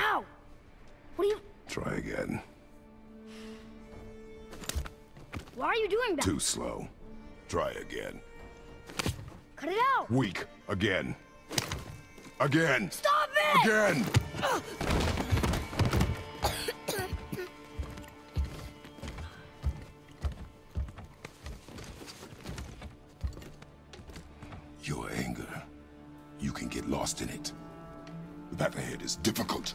Ow! What are you... Try again. Why are you doing that? Too slow. Try again. Cut it out! Weak. Again. Again. Stop it! Again! Your anger. You can get lost in it. The path ahead is difficult.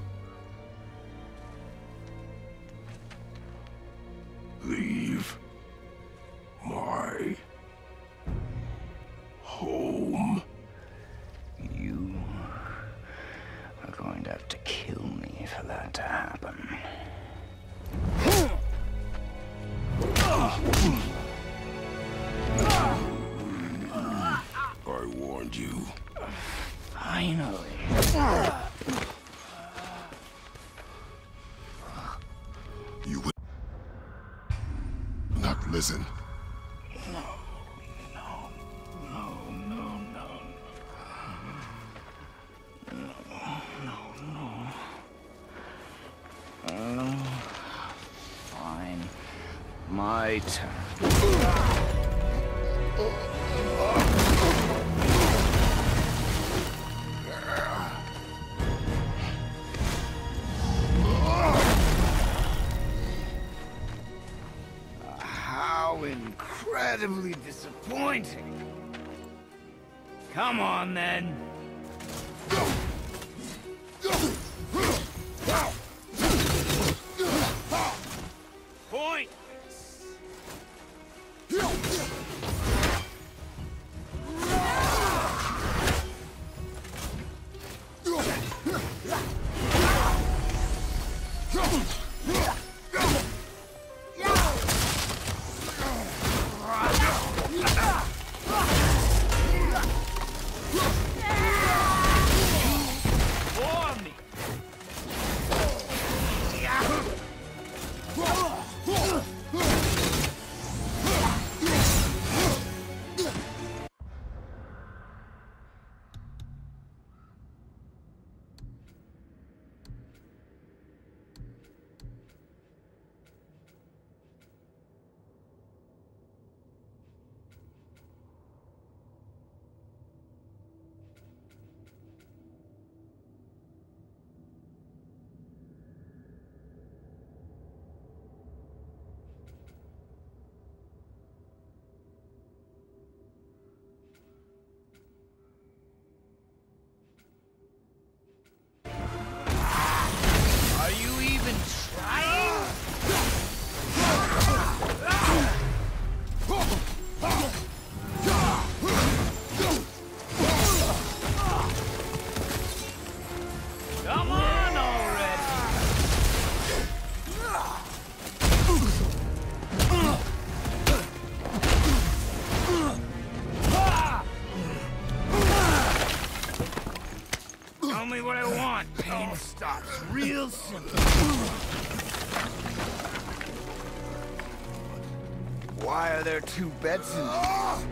Not disappointing. Come on, then. All real simple. Why are there two beds in Leave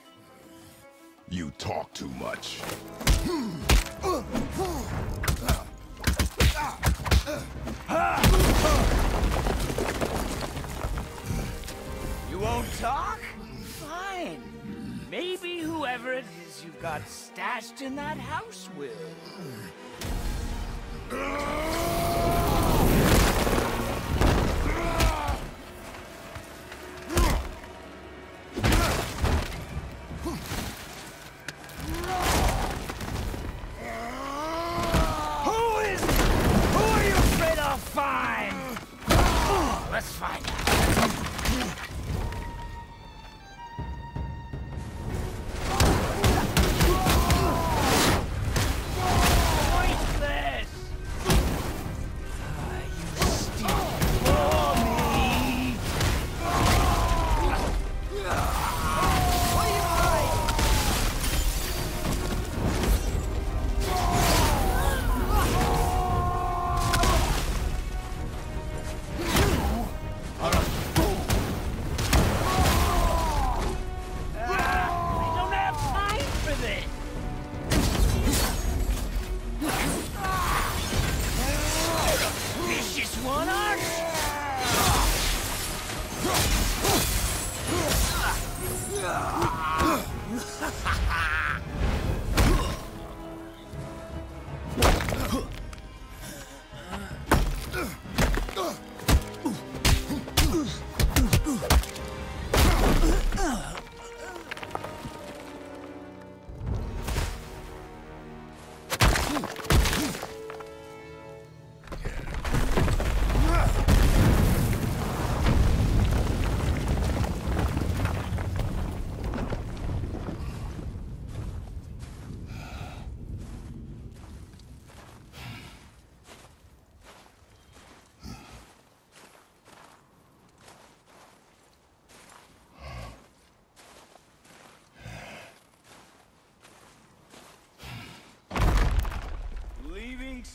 Talk too much. You won't talk? Fine. Maybe whoever it is you've got stashed in that house will. Find? Let's find out.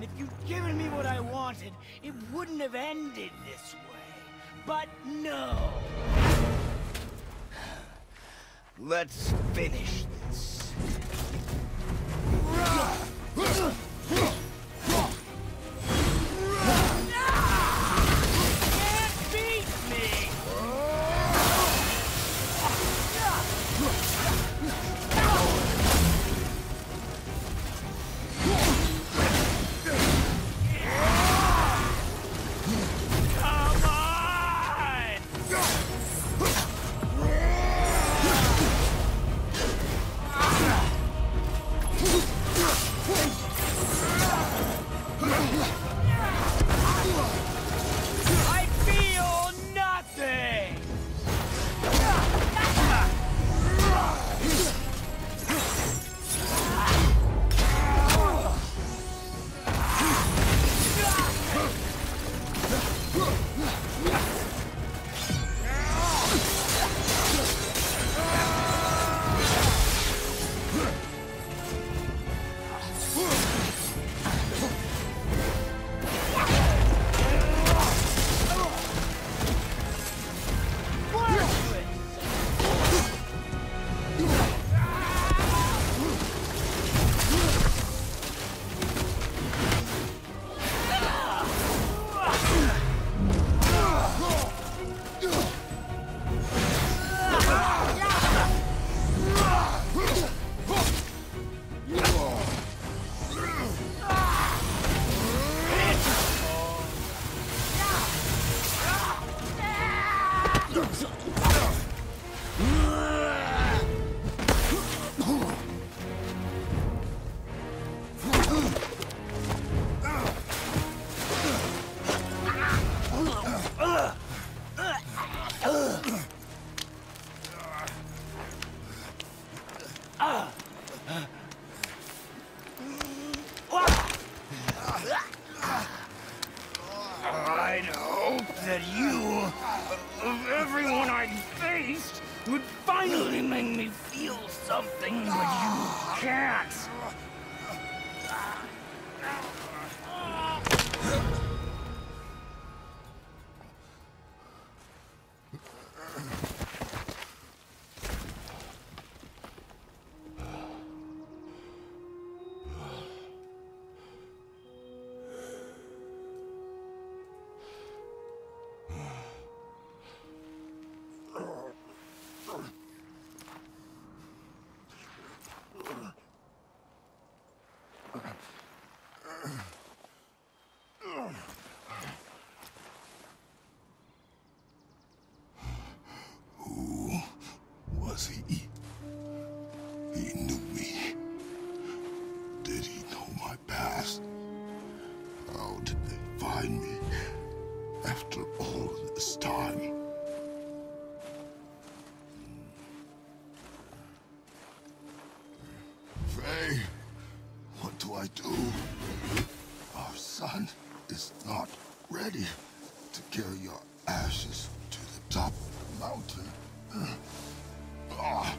and if you'd given me what I wanted, it wouldn't have ended this way. but no. Let's finish this. You ready to carry your ashes to the top of the mountain. Ah.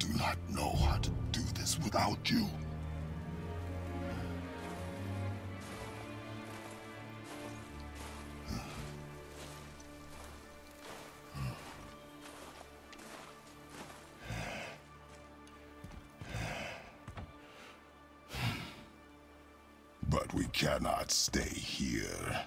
Do not know how to do this without you. But we cannot stay here.